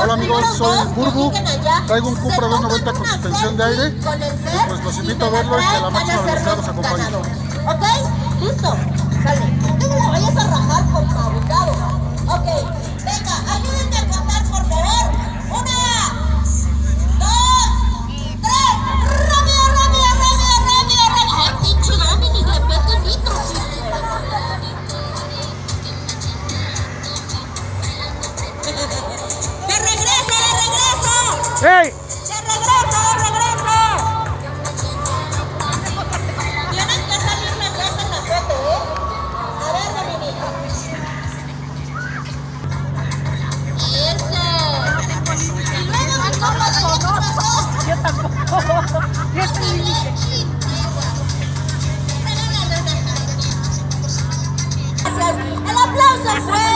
Hola amigos, soy Burbu, traigo un Cupra 290 con suspensión de aire. y pues los invito a verlo y que la máxima velocidad los acompañe. ¡Ey! ¡Se regresa, se regresa! Tienes que salir una casa la foto, ¿eh? A ver, Dominica. Eso. Y luego me copas con. Yo tampoco. Yo ¡El aplauso fue!